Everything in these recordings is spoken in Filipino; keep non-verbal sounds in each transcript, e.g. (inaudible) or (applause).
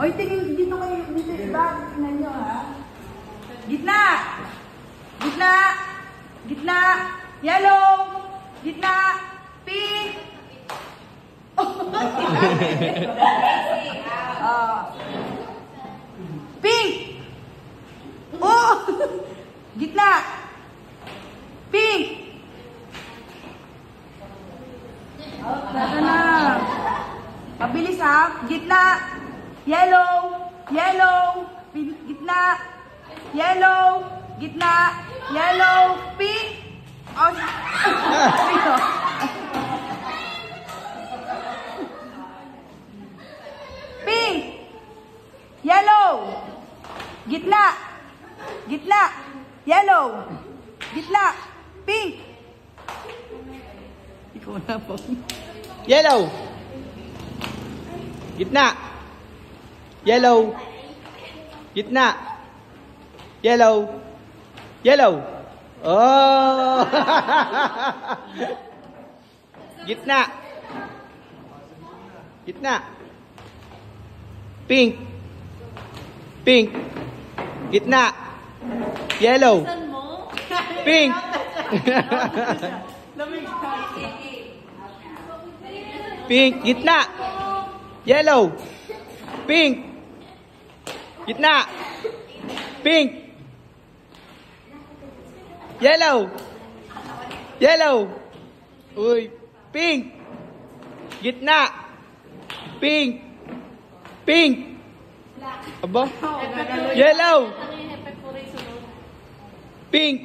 Hoy, tingin dito kayo. Dito, iba. Tingnan nyo, ha? Gitna! Gitna! Gitna! Yellow! Gitna! Pink! Ah. (laughs) Pink! Oh! Gitna! Pink! Tara na. Mabilis ha. Gitna. Yellow. Yellow. Gitna. Yellow. Gitna. Yellow. Pink. Oh. Dito. Pink. Yellow. Gitna. Gitna. Yellow. Gitna. Pink. Ikaw na po. Yellow. Gitna. Yellow. Gitna. Yellow. Yellow. Oh! (laughs) Gitna. Gitna. Pink. Pink. Gitna. Yellow. Pink. (laughs) Pink. Gitna. Yellow. Pink. Gitna. Pink. Yellow. Yellow. Uy. Pink. Gitna. Pink. Pink. Aba? Yellow. Pink.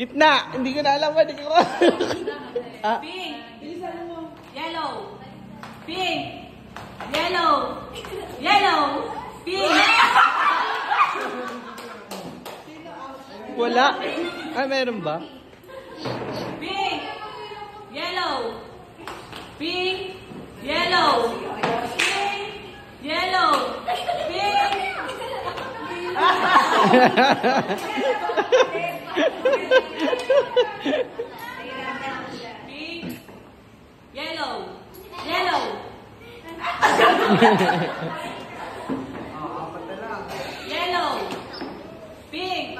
Gitna. Hindi ko na alam. Hindi ko (laughs) ah. Pink. Yellow. Pink. Yellow. Yellow. Pink. Wala. Ah, meron ba? Pink. Yellow. Pink. Yellow. Pink. Yellow. Pink. Pink. (laughs) Yellow. Yellow. Yellow. Pink.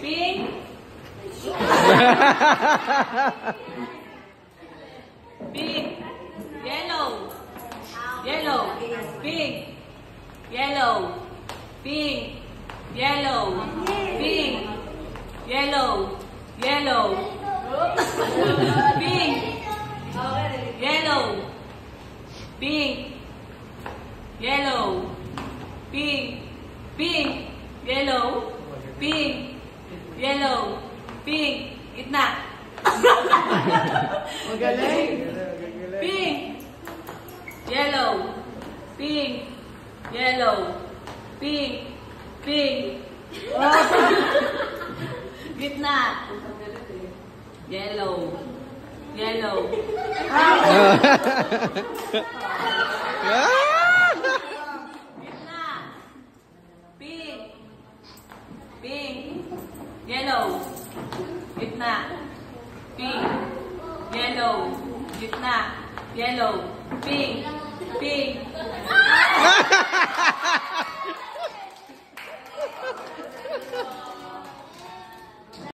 Pink. Pink. Yellow. Yellow. Pink. Yellow. Pink. Yellow. Pink. Yellow. Yellow. Pink. Yellow. Pink. Yellow. Pink. Pink. Yellow. Pink. Yellow. Pink. Gitna. (laughs) Magaling. Pink. Yellow. Pink. Yellow. Pink. Pink. (laughs) Gitna. Yellow. Yellow. Gitna. (laughs) Pink. Pink. Yellow. Gitna. Pink. Yellow. Gitna. Yellow. Pink. Pink.